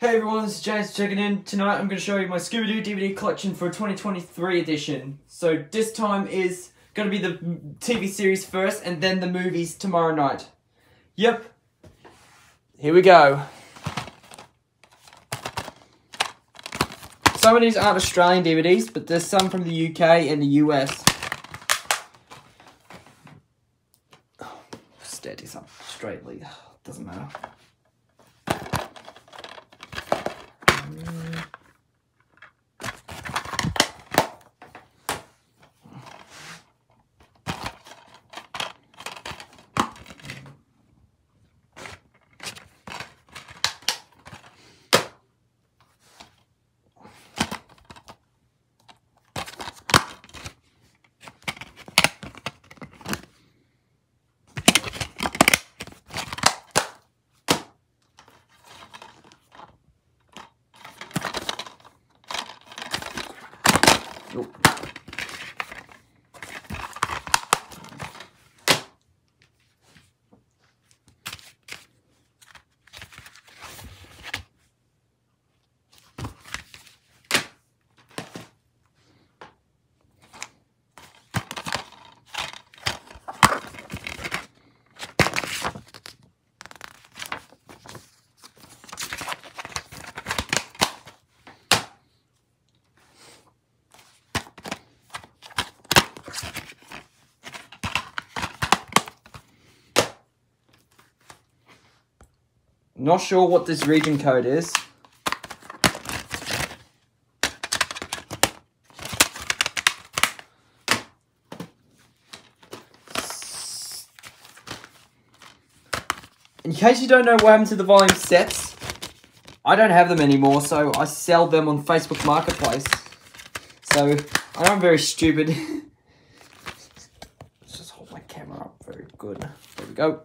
Hey everyone, is James checking in. Tonight I'm going to show you my Scooby-Doo DVD collection for 2023 edition. So this time is going to be the TV series first and then the movies tomorrow night. Yep. Here we go. Some of these aren't Australian DVDs, but there's some from the UK and the US. Oh, steady up straightly. Doesn't matter. bientôt. Not sure what this region code is. In case you don't know what happened to the volume sets, I don't have them anymore, so I sell them on Facebook Marketplace. So, I know I'm very stupid. Let's just hold my camera up very good. There we go.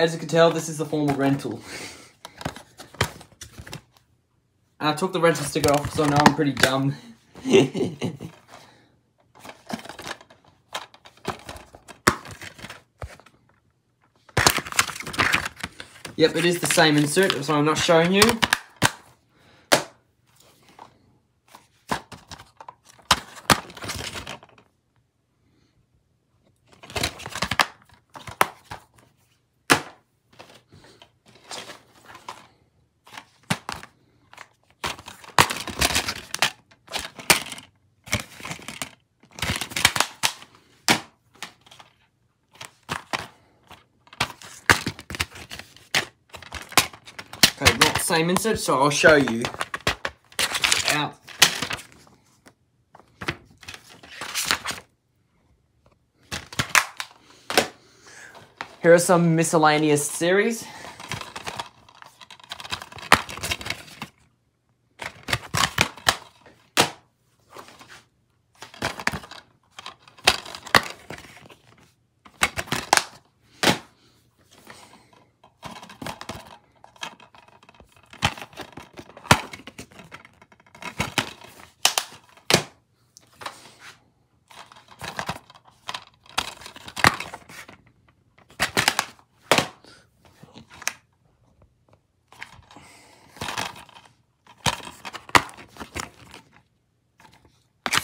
As you can tell, this is the formal rental. And I took the rental sticker off, so now I'm pretty dumb. Yep, it is the same insert, so I'm not showing you. Okay, not same insert, so I'll show you. Out. Here are some miscellaneous series.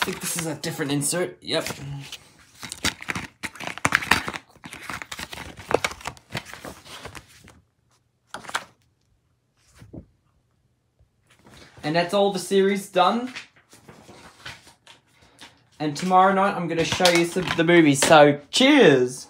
Think this is a different insert. Yep. And that's all the series done. And tomorrow night I'm going to show you some, the movies. So, cheers!